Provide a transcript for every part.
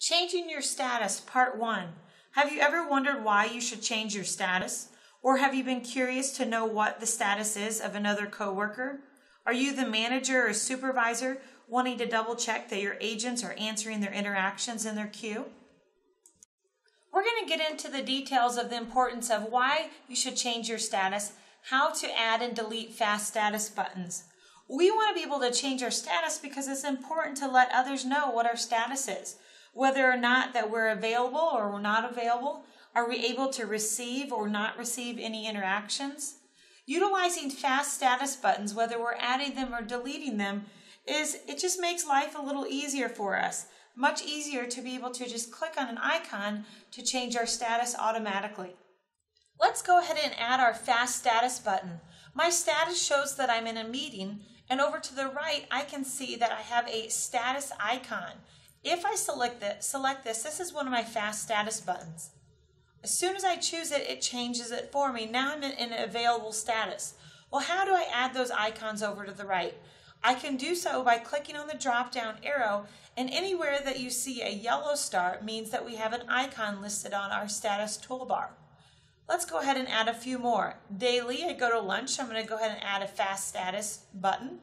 Changing your status, part one. Have you ever wondered why you should change your status? Or have you been curious to know what the status is of another coworker? Are you the manager or supervisor wanting to double check that your agents are answering their interactions in their queue? We're going to get into the details of the importance of why you should change your status, how to add and delete fast status buttons. We want to be able to change our status because it's important to let others know what our status is whether or not that we're available or we're not available. Are we able to receive or not receive any interactions? Utilizing fast status buttons, whether we're adding them or deleting them, is it just makes life a little easier for us. Much easier to be able to just click on an icon to change our status automatically. Let's go ahead and add our fast status button. My status shows that I'm in a meeting and over to the right I can see that I have a status icon. If I select, this, select this, this is one of my fast status buttons. As soon as I choose it, it changes it for me. Now I'm in, in available status. Well, how do I add those icons over to the right? I can do so by clicking on the drop down arrow and anywhere that you see a yellow star means that we have an icon listed on our status toolbar. Let's go ahead and add a few more. Daily, I go to lunch, I'm going to go ahead and add a fast status button.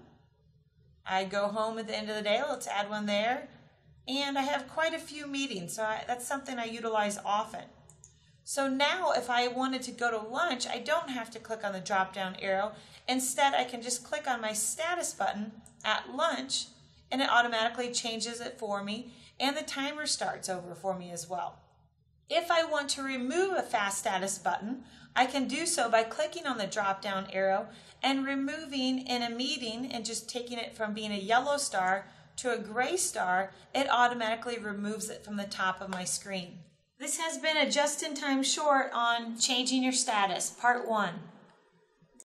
I go home at the end of the day, let's add one there and I have quite a few meetings, so I, that's something I utilize often. So now if I wanted to go to lunch, I don't have to click on the drop down arrow. Instead, I can just click on my status button at lunch and it automatically changes it for me and the timer starts over for me as well. If I want to remove a fast status button, I can do so by clicking on the drop down arrow and removing in a meeting and just taking it from being a yellow star to a gray star, it automatically removes it from the top of my screen. This has been a just-in-time short on changing your status, part one.